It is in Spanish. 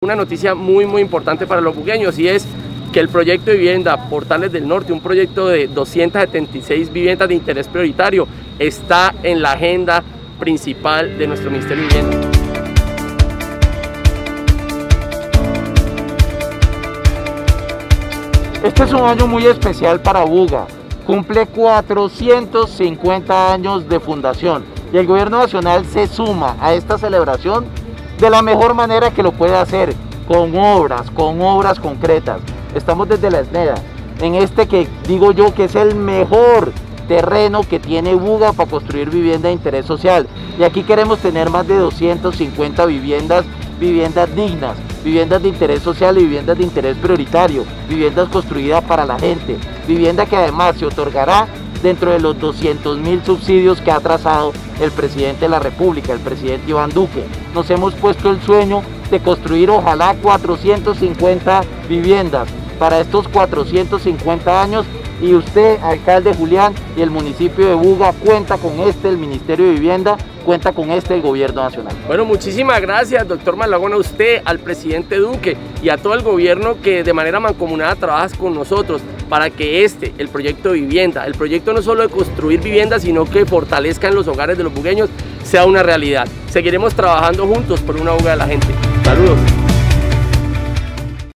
Una noticia muy muy importante para los bugueños y es que el proyecto de vivienda Portales del Norte, un proyecto de 276 viviendas de interés prioritario, está en la agenda principal de nuestro Ministerio de Vivienda. Este es un año muy especial para Buga. Cumple 450 años de fundación y el gobierno nacional se suma a esta celebración de la mejor manera que lo puede hacer, con obras, con obras concretas. Estamos desde la ESNEDA, en este que digo yo que es el mejor terreno que tiene Buga para construir vivienda de interés social. Y aquí queremos tener más de 250 viviendas, viviendas dignas, viviendas de interés social y viviendas de interés prioritario, viviendas construidas para la gente, vivienda que además se otorgará dentro de los 200 mil subsidios que ha trazado el presidente de la República, el presidente Iván Duque. Nos hemos puesto el sueño de construir ojalá 450 viviendas para estos 450 años y usted, alcalde Julián, y el municipio de Buga cuenta con este, el Ministerio de Vivienda, cuenta con este, el Gobierno Nacional. Bueno, muchísimas gracias, doctor Malagón, a usted, al presidente Duque y a todo el gobierno que de manera mancomunada trabaja con nosotros para que este, el proyecto de vivienda, el proyecto no solo de construir viviendas, sino que fortalezcan los hogares de los bugueños, sea una realidad. Seguiremos trabajando juntos por una buga de la gente. Saludos.